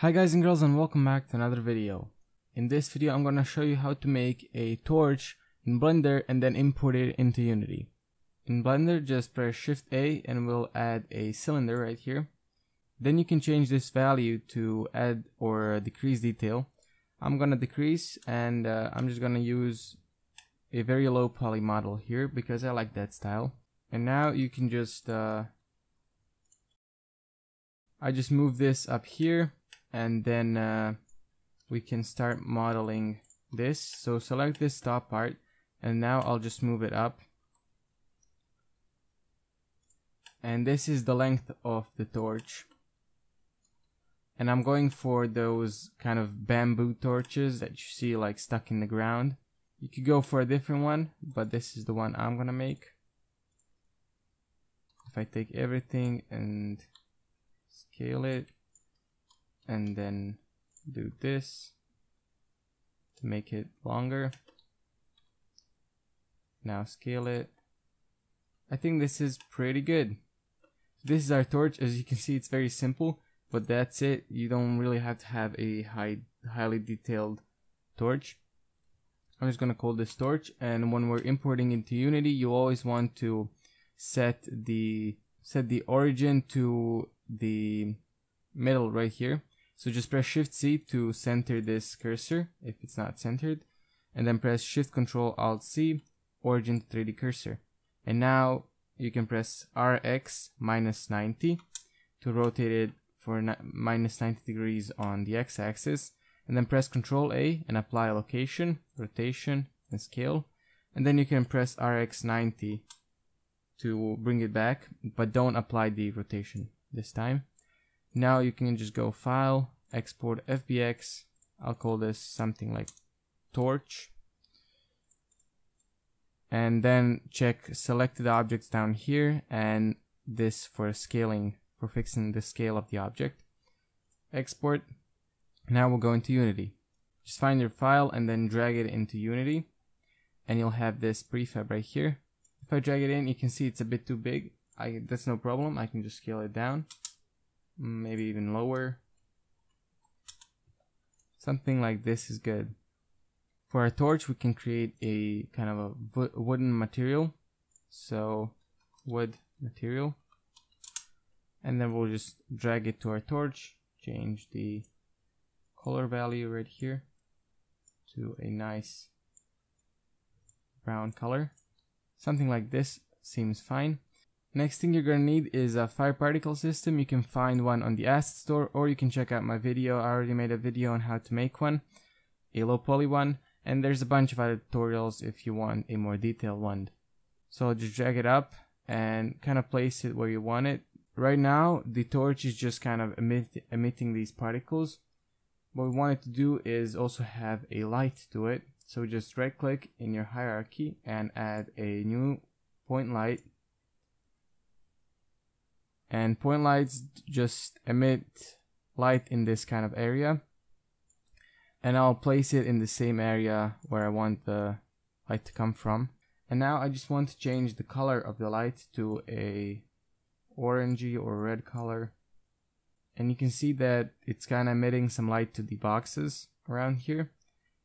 Hi guys and girls and welcome back to another video. In this video I'm gonna show you how to make a torch in Blender and then import it into Unity. In Blender just press shift A and we'll add a cylinder right here. Then you can change this value to add or decrease detail. I'm gonna decrease and uh, I'm just gonna use a very low poly model here because I like that style. And now you can just uh, I just move this up here and then uh, we can start modeling this. So select this top part and now I'll just move it up. And this is the length of the torch. And I'm going for those kind of bamboo torches that you see like stuck in the ground. You could go for a different one but this is the one I'm gonna make. If I take everything and scale it and then do this to make it longer. Now scale it. I think this is pretty good. This is our torch. As you can see it's very simple but that's it. You don't really have to have a high highly detailed torch. I'm just gonna call this torch and when we're importing into Unity you always want to set the set the origin to the middle right here so just press Shift C to center this cursor if it's not centered and then press Shift Control Alt C origin 3D cursor. And now you can press RX minus 90 to rotate it for minus 90 degrees on the x-axis and then press Control A and apply location, rotation and scale. And then you can press RX 90 to bring it back but don't apply the rotation this time now you can just go file, export FBX. I'll call this something like torch. And then check selected objects down here and this for scaling, for fixing the scale of the object. Export. Now we'll go into Unity. Just find your file and then drag it into Unity. And you'll have this prefab right here. If I drag it in, you can see it's a bit too big. I, that's no problem. I can just scale it down maybe even lower. Something like this is good. For our torch, we can create a kind of a wooden material. So, wood material. And then we'll just drag it to our torch, change the color value right here to a nice brown color. Something like this seems fine. Next thing you're gonna need is a fire particle system. You can find one on the asset store or you can check out my video. I already made a video on how to make one, a low poly one, and there's a bunch of other tutorials if you want a more detailed one. So just drag it up and kind of place it where you want it. Right now, the torch is just kind of emit emitting these particles. What we want it to do is also have a light to it. So just right click in your hierarchy and add a new point light and point lights just emit light in this kind of area. And I'll place it in the same area where I want the light to come from. And now I just want to change the color of the light to a orangey or red color. And you can see that it's kind of emitting some light to the boxes around here.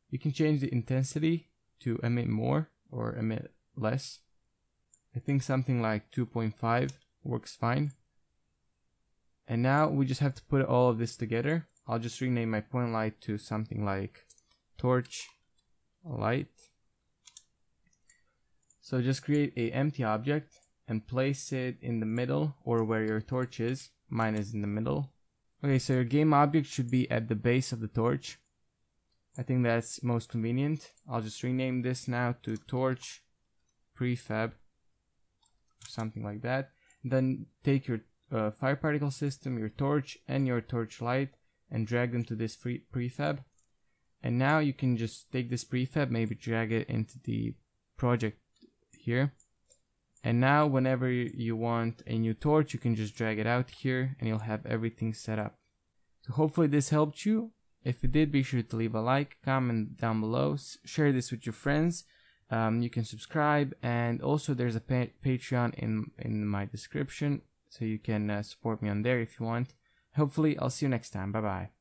You can change the intensity to emit more or emit less. I think something like 2.5 works fine and now we just have to put all of this together. I'll just rename my point light to something like torch light. So just create a empty object and place it in the middle or where your torch is. Mine is in the middle. Okay, so your game object should be at the base of the torch. I think that's most convenient. I'll just rename this now to torch prefab. Something like that. Then take your uh, fire particle system, your torch, and your torch light and drag them to this free prefab. And now you can just take this prefab, maybe drag it into the project here. And now whenever you want a new torch, you can just drag it out here and you'll have everything set up. So hopefully this helped you. If it did, be sure to leave a like, comment down below, share this with your friends. Um, you can subscribe and also there's a pa Patreon in, in my description so you can uh, support me on there if you want. Hopefully, I'll see you next time. Bye bye.